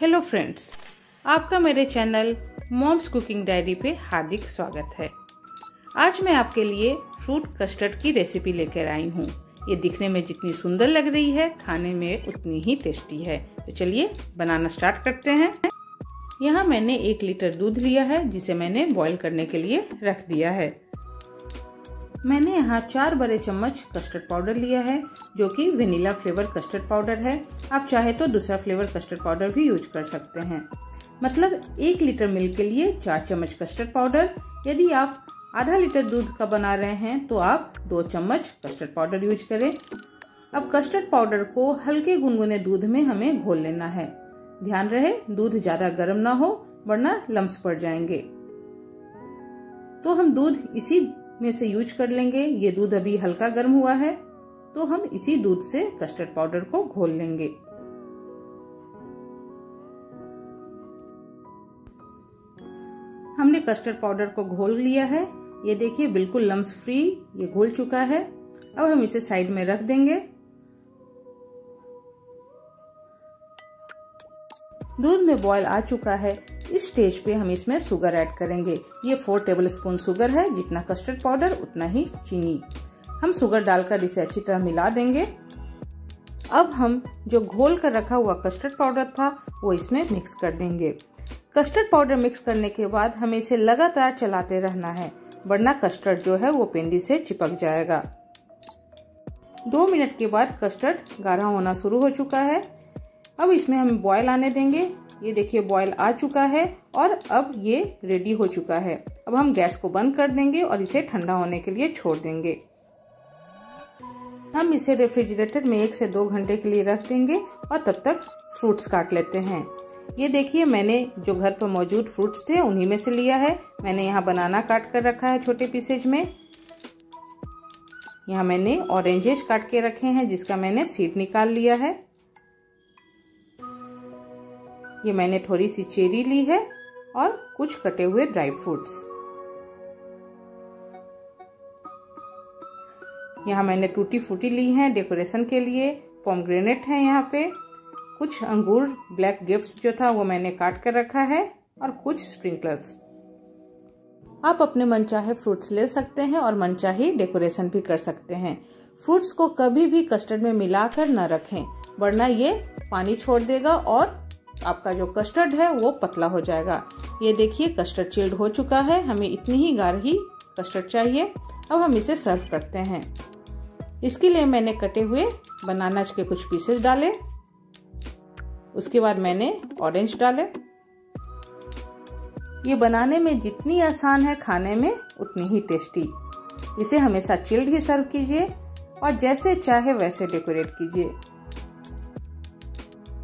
Hello friends आपका मेरे channel moms cooking diary पे हार्दिक स्वागत है। आज मैं आपके लिए फ्रूट कस्टर्ड की रेसिपी लेकर आई हूँ। ये दिखने में जितनी सुंदर लग रही है, खाने में उतनी ही टेस्टी है। तो चलिए बनाना स्टार्ट करते हैं। यहाँ मैंने एक लीटर दूध लिया है, जिसे मैंने बॉईल करने के लिए रख दिया है। मैंने यहाँ चार बड़े चम्मच कस्टर्ड पाउडर लिया है, जो कि वेनिला फ्लेवर कस्टर्ड पाउडर है। आप चाहे तो दूसरा फ्लेवर कस्टर्ड पाउडर भी यूज़ कर सकते हैं। मतलब एक लीटर मिल्क के लिए चार चम्मच कस्टर्ड पाउडर यदि आप आधा लीटर दूध का बना रहे हैं तो आप दो चम्मच कस्टर्ड पाउडर यूज़ करें। अब कस्टर्ड पाउडर को हल्के गुनगुने दूध में हमें घोल लेना है। ध्यान रहे, दूध ज़्यादा गर्म ना हो, वरना लम्स पड़ जाएँगे। तो हम दूध इसी में से यूज़ कर लेंगे। ये दूध अभी हल्का गर्म हुआ है तो हम इसी दूध से कस्टर्ड पाउडर को घोल लेंगे। हमने कस्टर्ड पाउडर को घोल लिया है। ये देखिए बिल्कुल लम्स फ्री ये घोल चुका है। अब हम इसे साइड में रख देंगे। दूध में बॉयल आ चुका है। इस स्टेज पे हम इसमें शुगर ऐड करेंगे। ये फोर टेबल स्पून शुगर है, जितना कस्टर्ड पाउडर उतना ही चीनी। हम शुगर डालकर इसे अच्छी तरह मिला देंगे। अब हम जो घोल कर रखा हुआ कस्टर्ड पाउडर था, वो इसमें मिक्स कर देंगे। कस्टर्ड पाउडर मिक्स करने के बाद हमें इसे लगातार चलाते रहना है, वरना कस्टर्ड जो है वो पेंदी से चिपक जाएगा। दो मिनट के बाद कस्टर्ड गाढ़ा होना शुरू हो चुका है। अब इसमें हम बॉयल आने देंगे। ये देखिए बॉयल आ चुका है और अब ये रेडी हो चुका है। अब हम गैस को बंद कर देंगे और इसे ठंडा होने के लिए छोड़ देंगे। हम इसे रेफ्रिजरेटर में एक से दो घंटे के लिए रख देंगे और तब तक फ्रूट्स काट लेते हैं। ये देखिए, मैंने जो घर पर मौजूद फ्रूट्स थे, उन्हीं में से लिया है। मैंने यहाँ बनाना काट कर रखा है छोटे पीसेज में। यहाँ मैंने ऑरेंजेस काट के रखे हैं, जिसका मैंने सीड निकाल लिया है। ये मैंने थोड़ी सी चेरी ली है और कुछ कटे हुए ड्राई फ्रूट्स। यहाँ मैंने टूटी फूटी ली हैं डेकोरेशन के लिए। पोमग्रेनेट है यहाँ पे। कुछ अंगूर, ब्लैक गिफ्ट्स जो था वो मैंने काट कर रखा है और कुछ स्प्रिंकलर्स। आप अपने मनचाहे फ्रूट्स ले सकते हैं और मनचाही डेकोरेशन भी कर सकते हैं। फ्रूट्स को कभी भी कस्टर्ड में मिलाकर न रखें, वरना ये पानी छोड़ देगा और आपका जो कस्टर्ड है वो पतला हो जाएगा। ये देखिए, कस्टर्ड चिल्ड हो चुका है। हमें इतनी ही गाढ़ी कस्टर्ड चाहिए। अब हम इसे सर्व करते हैं। इसके लिए मैंने कटे हुए बनानाज के कुछ पीसेस डाले। उसके बाद मैंने ऑरेंज डाले। ये बनाने में जितनी आसान है, खाने में उतनी ही टेस्टी इसे हमेशा चिल्ड ही सर्व कीजिए और जैसे चाहे वैसे डेकोरेट कीजिए।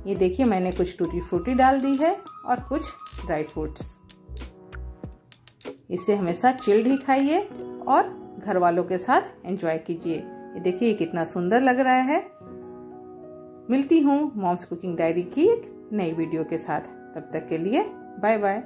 ये देखिए, मैंने कुछ टूटी फ्रूटी डाल दी है और कुछ ड्राई फ्रूट्स। इसे हमेशा चिल्ड ही खाइए और घर वालों के साथ एंजॉय कीजिए। ये देखिए, ये कितना सुंदर लग रहा है। मिलती हूँ मॉम्स कुकिंग डायरी की एक नई वीडियो के साथ। तब तक के लिए बाय बाय